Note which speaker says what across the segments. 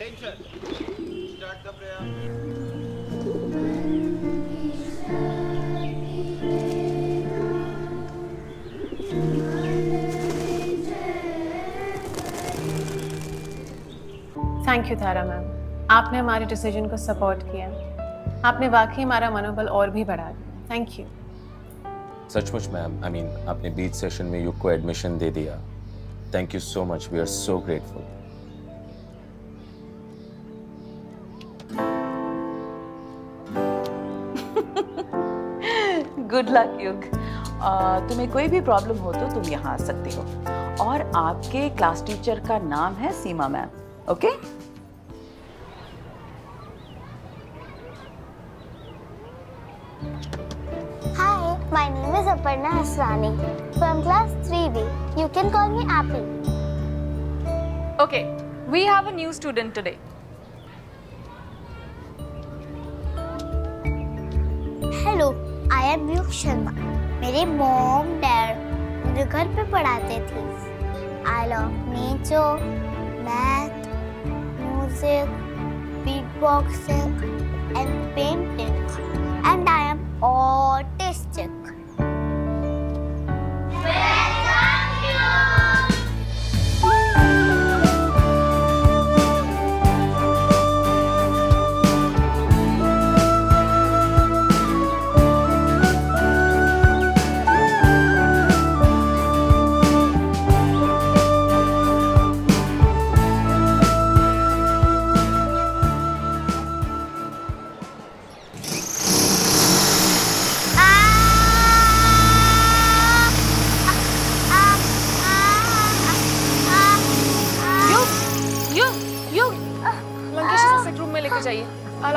Speaker 1: Attention. Start the prayer.
Speaker 2: Thank you Tara ma'am आपने हमारे decision को सपोर्ट किया। आपने वाकई हमारा मनोबल और भी बढ़ा दिया। थैंक यू
Speaker 3: सचमुच मैम आई मीन आपने बीच सेशन में युग को एडमिशन दे दिया। Thank you so much we are so grateful
Speaker 4: good luck Yug. तुम्हें कोई भी प्रॉब्लम हो तो तुम यहाँ आ सकते हो। और आपके क्लास टीचर का नाम है Seema ma'am okay?
Speaker 5: Hi
Speaker 6: my name is Aparna Asrani from we
Speaker 5: have I Sharma. मेरे मॉम डैड मेरे घर पे पढ़ाते थे। I love nature math music beat boxing and painting and I am autistic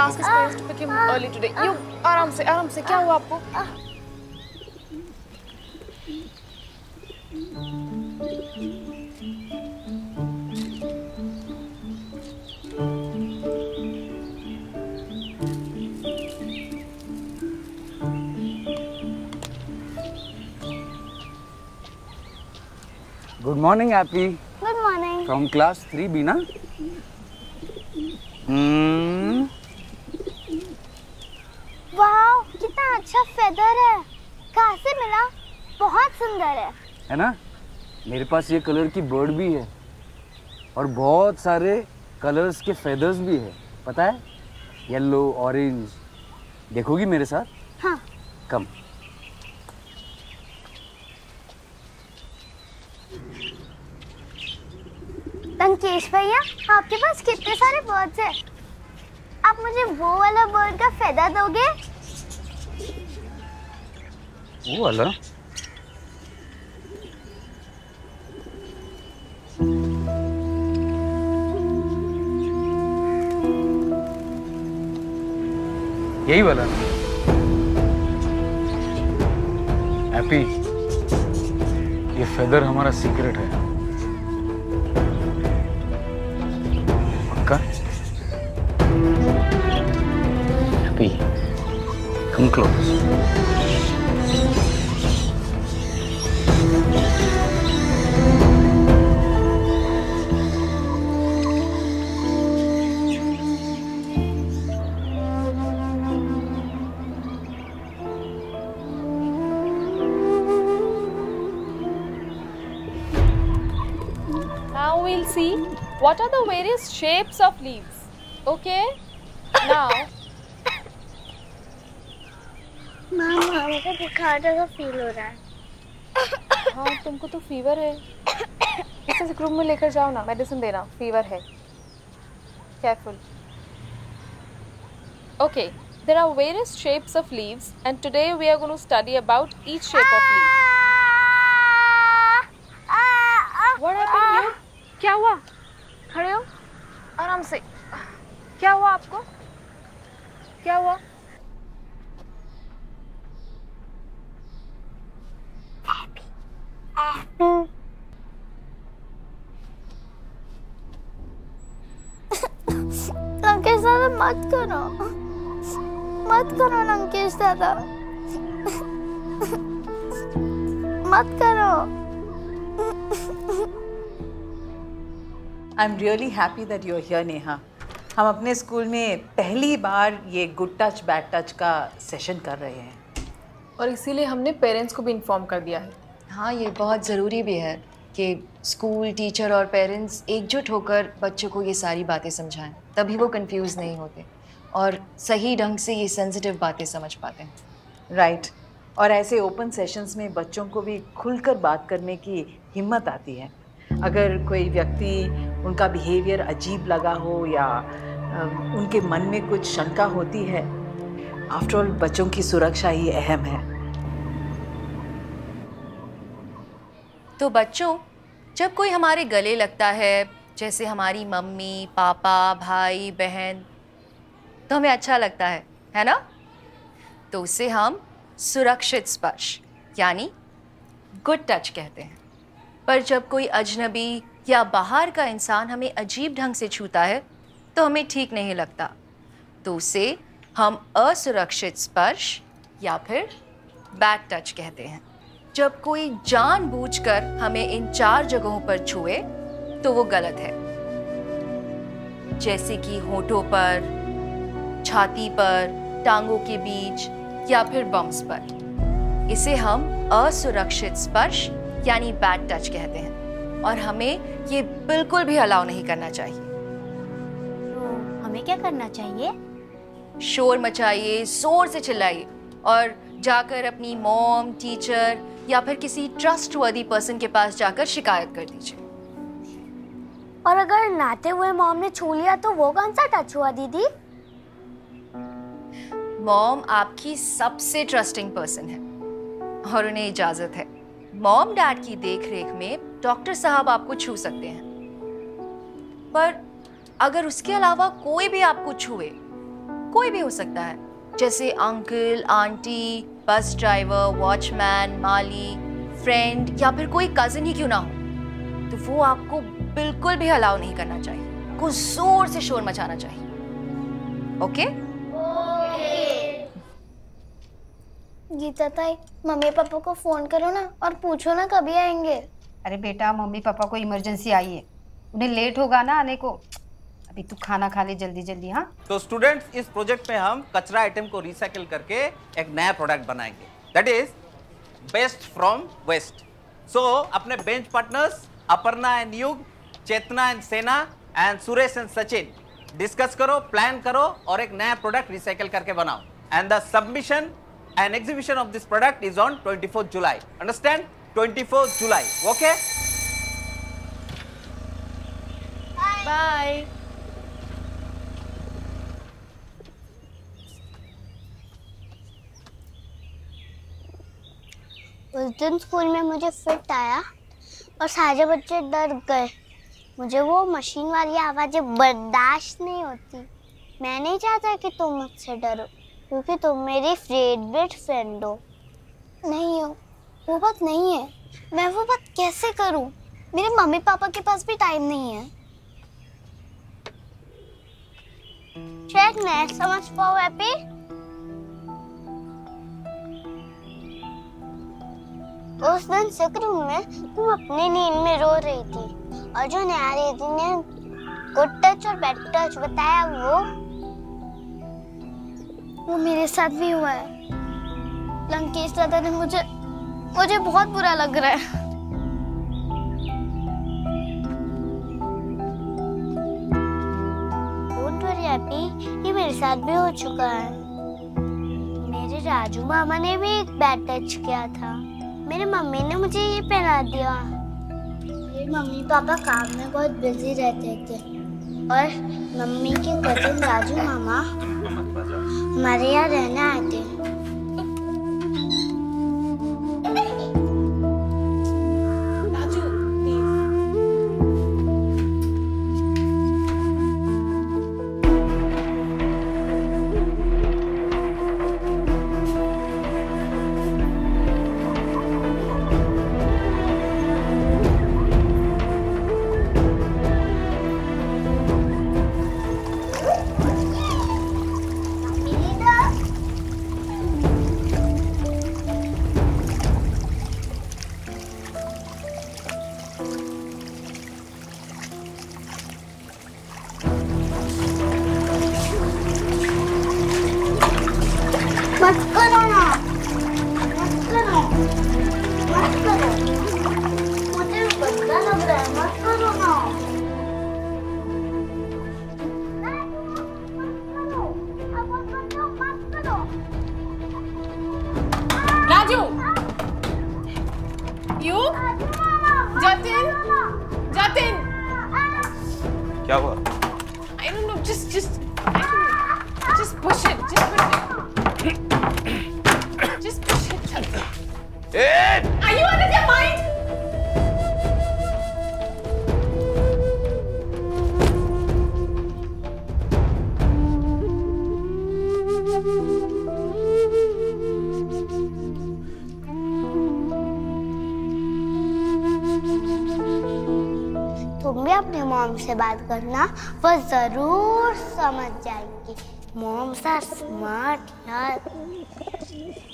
Speaker 6: ask his parents to pick him early today. Yug, आराम से, आराम से. क्या हुआ आपको?
Speaker 7: Good morning happy
Speaker 5: good morning
Speaker 7: from class three B ना
Speaker 5: अच्छा feather है। कहाँ से मिला? बहुत सुंदर है।
Speaker 7: है ना? मेरे पास ये कलर की बर्ड भी है और बहुत सारे कलर्स के फेदर्स भी है। पता है? येलो ऑरेंज देखोगी मेरे साथ?
Speaker 5: हाँ।
Speaker 7: कम
Speaker 5: लंकेश भैया आपके पास कितने सारे बर्ड्स हैं? आप मुझे वो वाला बर्ड का फेदर दोगे?
Speaker 7: वो वाला यही वाला। हैप्पी ये फेदर हमारा सीक्रेट है। पक्का? and close.
Speaker 6: Now we'll see what are the various shapes of leaves. Okay? Now
Speaker 5: जैसे बुखार जैसा फील हो रहा है।
Speaker 6: हाँ तुमको तो फीवर है। इसे इस रूम में लेकर जाओ ना मेडिसिन देना फीवर है। Careful okay there are various shapes of leaves and today we are going to study about each shape of leaf What happened you? क्या हुआ? खड़े हो। आराम से। क्या हुआ आपको? क्या हुआ?
Speaker 5: दादा मत करो।
Speaker 4: I'm really happy that you're here, Neha. हम अपने स्कूल में पहली बार ये गुड टच बैड टच का सेशन कर रहे हैं।
Speaker 6: और इसीलिए हमने पेरेंट्स को भी इन्फॉर्म कर दिया है।
Speaker 8: हाँ ये बहुत ज़रूरी भी है कि स्कूल टीचर और पेरेंट्स एकजुट होकर बच्चों को ये सारी बातें समझाएँ तभी वो कंफ्यूज नहीं होते। और सही ढंग से ये सेंसिटिव बातें समझ पाते हैं।
Speaker 4: Right right. और ऐसे ओपन सेशंस में बच्चों को भी खुलकर बात करने की हिम्मत आती है। अगर कोई व्यक्ति उनका बिहेवियर अजीब लगा हो या उनके मन में कुछ शंका होती है आफ्टरऑल बच्चों की सुरक्षा ही अहम है।
Speaker 8: तो बच्चों जब कोई हमारे गले लगता है जैसे हमारी मम्मी पापा भाई बहन तो हमें अच्छा लगता है है ना? तो उसे हम सुरक्षित स्पर्श, यानी गुड टच कहते हैं। पर जब कोई अजनबी या बाहर का इंसान हमें अजीब ढंग से छूता है तो हमें ठीक नहीं लगता। तो उसे हम असुरक्षित स्पर्श या फिर बैड टच कहते हैं। जब कोई जानबूझकर हमें इन चार जगहों पर छुए तो वो गलत है। जैसे कि होठों पर छाती पर टांगों के बीच या फिर बम्स पर। इसे हम असुरक्षित स्पर्श यानी बैड टच कहते हैं और हमें ये बिल्कुल भी अलाउ नहीं करना चाहिए।
Speaker 5: तो हमें क्या करना चाहिए?
Speaker 8: शोर मचाइए ज़ोर से चिल्लाइए और जाकर अपनी मॉम टीचर या फिर किसी ट्रस्टवर्दी पर्सन के पास जाकर शिकायत कर दीजिए।
Speaker 5: और अगर नाते हुए मॉम ने छू लिया तो वो कौन सा टच हुआ दीदी?
Speaker 8: मॉम आपकी सबसे ट्रस्टिंग पर्सन है और उन्हें इजाज़त है। मॉम डैड की देखरेख में डॉक्टर साहब आपको छू सकते हैं। पर अगर उसके अलावा कोई भी आपको छुए, कोई भी हो सकता है, जैसे uncle, aunty bus driver watchman माली फ्रेंड या फिर कोई कज़न ही क्यों ना हो तो वो आपको बिल्कुल भी अलाउ नहीं करना चाहिए। को ज़ोर से शोर मचाना चाहिए। ओके
Speaker 5: गीता ताई मम्मी पापा को फ़ोन करो ना और पूछो ना कभी आएँगे।
Speaker 9: अरे बेटा मम्मी पापा को इमरजेंसी आई है। उन्हें लेट होगा ना आने को। अभी तू खाना खा ले जल्दी जल्दी हाँ?
Speaker 10: तो स्टूडेंट्स इस प्रोजेक्ट में हम कचरा आइटम को रिसाइकिल करके एक नया प्रोडक्ट बनाएँगे। That is best from waste so अपने bench partners Aparna and Yug Chetna and Sena and Suresh and Sachin discuss करो प्लान करो और एक नया प्रोडक्ट रिसाइकिल करके बनाओ। And the submission and exhibition of this product is on 24 July understand 24 July okay
Speaker 6: bye
Speaker 5: उस दिन school में मुझे फिट आया और सारे बच्चे डर गए। मुझे वो मशीन वाली आवाज़ें बर्दाश्त नहीं होती। मैं नहीं चाहता कि तुम मुझसे डरो। क्योंकि तुम मेरी फेवरेट फ्रेंड हो। नहीं हो, वो बात नहीं है। मैं वो बात कैसे करूँ? मेरे मम्मी पापा के पास भी टाइम नहीं है। शायद मैं समझ पाऊँ हैप्पी उस दिन सिक रूम में तुम अपनी नींद में रो रही थी। और जो न्यारी ने गुड टच और बैड टच बताया वो? वो मेरे साथ भी हुआ है। लंकेश दादा ने मुझे मुझे बहुत बुरा लग रहा है। ये मेरे साथ भी हो चुका है। मेरे राजू मामा ने भी एक बैड टच किया था। मेरी मम्मी ने मुझे ये पहना दिया। मेरे मम्मी पापा काम में बहुत बिज़ी रहते थे। और मम्मी के कजिन राजू मामा हमारे यहाँ रहने आए थे मत
Speaker 2: Jatin Are you out of your mind?
Speaker 5: तुम भी अपनी मॉम से बात करना वो ज़रूर समझ जाएँगी। मॉम्स आर स्मार्ट यार।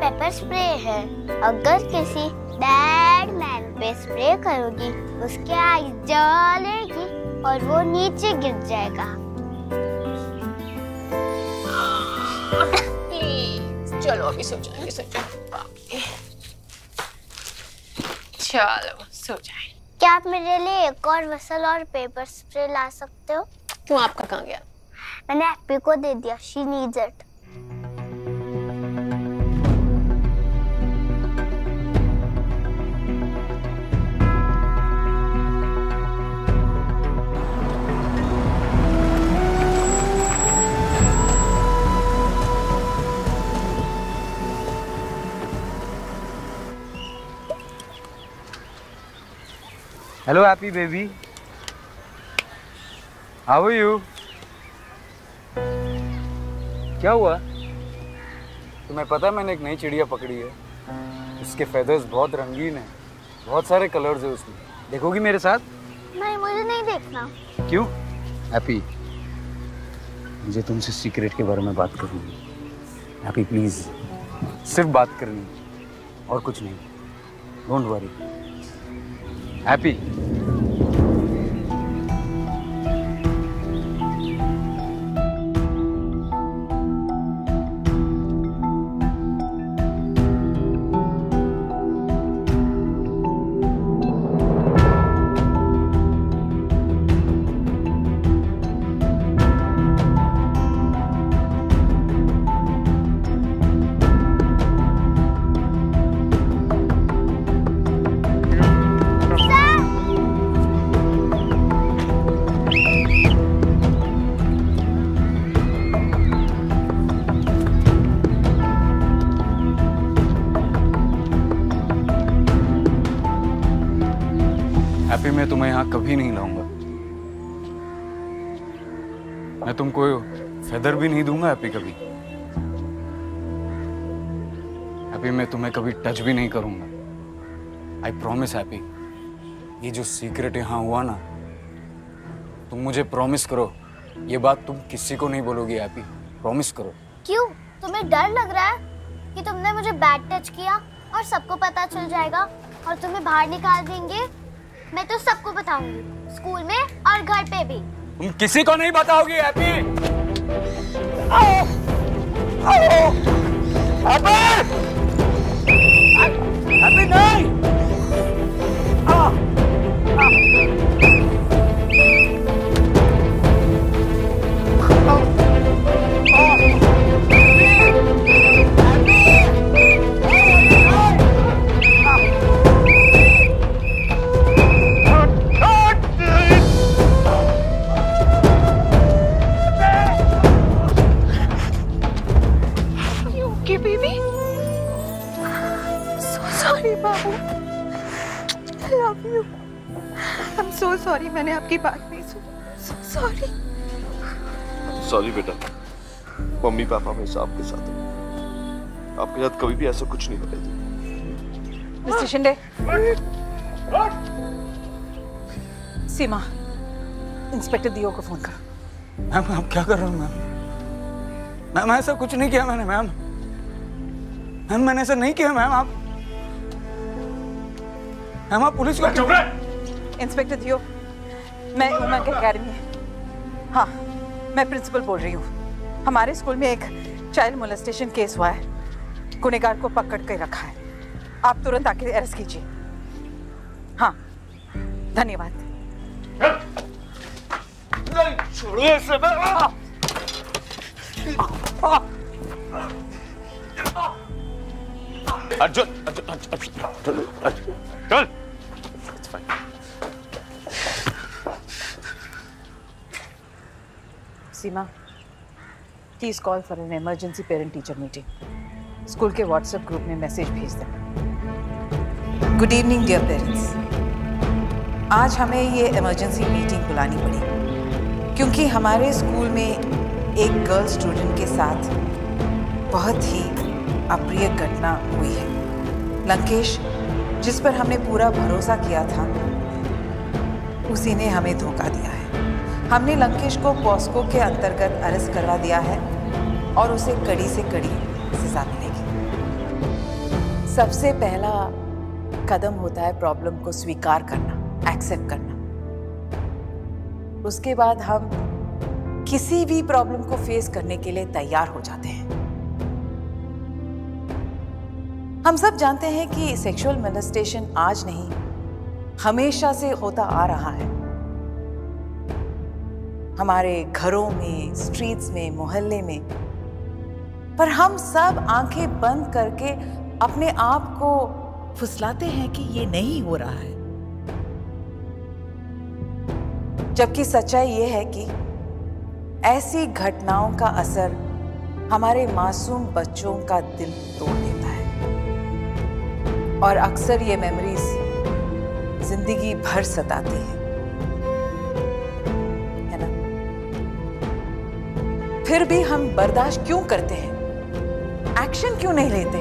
Speaker 5: पेपर स्प्रे है। अगर किसी बैड मैन पे स्प्रे करोगी उसके आई जलेगी और वो नीचे गिर जाएगा।
Speaker 2: चलो अभी सो जाएँगे सो जाएँगे चलो सो जाए
Speaker 5: क्या आप मेरे लिए एक और वसल और पेपर स्प्रे ला सकते हो?
Speaker 2: क्यों आपका कहाँ गया?
Speaker 5: मैंने हैप्पी को दे दिया she needs it
Speaker 7: hello Happy baby how are you क्या हुआ? तुम्हें पता है मैंने एक नई चिड़िया पकड़ी है। उसके फेदर्स बहुत रंगीन है। बहुत सारे कलर्स है उसमें। देखोगी मेरे साथ?
Speaker 5: नहीं मुझे नहीं देखना।
Speaker 7: क्यों? हैप्पी मुझे तुमसे सीक्रेट के बारे में बात करनी है। हैप्पी प्लीज़ सिर्फ़ बात करनी और कुछ नहीं। डोंट वरी हैप्पी तुम्हें यहाँ कभी नहीं लाऊँगा। मैं तुमको फेदर भी नहीं दूँगा हैप्पी कभी। हैप्पी मैं तुम्हें कभी टच भी नहीं करूँगा। आई प्रॉमिस हैप्पी ये जो सीक्रेट यहाँ हुआ ना, तुम मुझे प्रॉमिस करो, ये बात तुम किसी को नहीं बोलोगी हैप्पी प्रॉमिस करो।
Speaker 5: क्यों? तुम्हें डर लग रहा है कि तुमने मुझे बैड टच किया और सबको पता चल जाएगा और तुम्हें बाहर निकाल देंगे? मैं तो सबको बताऊँगी, स्कूल में और घर पे भी।
Speaker 7: तुम किसी को नहीं बताओगी, हैप्पी? हैप्पी? नहीं।
Speaker 2: You Sorry मैंने आपकी बात नहीं सुनी. Sorry.
Speaker 11: सॉरी बेटा। मम्मी पापा हमेशा आपके साथ हैं। आपके साथ कभी भी ऐसा कुछ नहीं देंगे
Speaker 4: मिस्टर शिंदे। सीमा इंस्पेक्टर दियो को फ़ोन करो।
Speaker 7: मैम आप क्या कर रहे हो मैम? मैम ऐसा कुछ नहीं किया मैंने मैम। मैम मैंने ऐसा नहीं किया मैम आप मैम आप पुलिस को
Speaker 4: इंस्पेक्टर दियो मैं उमंग अकेडमी हाँ मैं प्रिंसिपल बोल रही हूँ हमारे स्कूल में एक चाइल्ड मोलेस्टेशन केस हुआ है गुनेगार को पकड़ के रखा है आप तुरंत आके अरेस्ट कीजिए हाँ धन्यवाद
Speaker 11: नहीं छोड़ो ऐसे में आ! आ!
Speaker 3: अर्जुन अर्जुन अर्जुन अर्जुन अर्जुन चल
Speaker 4: Seema please call for an emergency parent teacher meeting school के व्हाट्सएप ग्रुप में मैसेज भेज दें गुड इवनिंग डियर पेरेंट्स आज हमें ये इमरजेंसी मीटिंग बुलानी पड़ी, क्योंकि हमारे स्कूल में एक गर्ल स्टूडेंट के साथ बहुत ही अप्रिय घटना हुई है। लंकेश, जिस पर हमने पूरा भरोसा किया था, उसी ने हमें धोखा दिया है। हमने लंकेश को पॉस्को के अंतर्गत अरेस्ट करवा दिया है और उसे कड़ी से कड़ी सजा मिलेगी। सबसे पहला कदम होता है प्रॉब्लम को स्वीकार करना, एक्सेप्ट करना। उसके बाद हम किसी भी प्रॉब्लम को फेस करने के लिए तैयार हो जाते हैं। हम सब जानते हैं कि सेक्सुअल मेलेस्टेशन आज नहीं, हमेशा से होता आ रहा है। हमारे घरों में स्ट्रीट्स में, मोहल्ले में। पर हम सब आँखें बंद करके अपने आप को फुसलाते हैं कि ये नहीं हो रहा है। जबकि सच्चाई ये है कि ऐसी घटनाओं का असर हमारे मासूम बच्चों का दिल तोड़ देता है। और अक्सर ये मेमोरीज ज़िंदगी भर सताती है। फिर भी हम बर्दाश्त क्यों करते हैं एक्शन क्यों नहीं लेते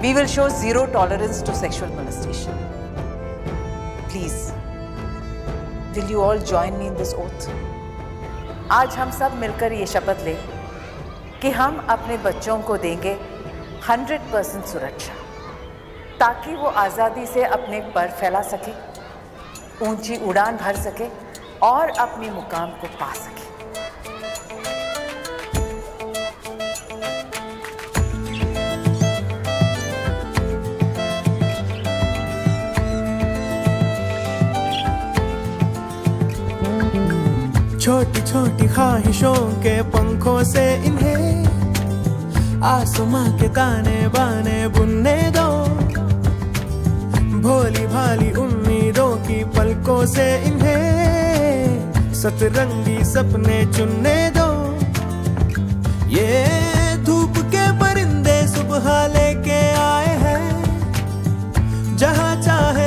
Speaker 4: We will show zero tolerance to sexual molestation. Please, will you all join me in this oath? आज हम सब मिलकर ये शपथ लें कि हम अपने बच्चों को देंगे 100 परसेंट सुरक्षा ताकि वो आज़ादी से अपने पर फैला सके ऊँची उड़ान भर सके और अपने मुकाम को पा सके।
Speaker 12: छोटी छोटी ख्वाहिशों के पंखों से इन्हें आसमां के ताने बाने बुनने दो। भोली भाली उम्मीदों की पलकों से इन्हें सतरंगी सपने चुनने दो। ये धूप के परिंदे सुबह लेके आए हैं, जहाँ चाहे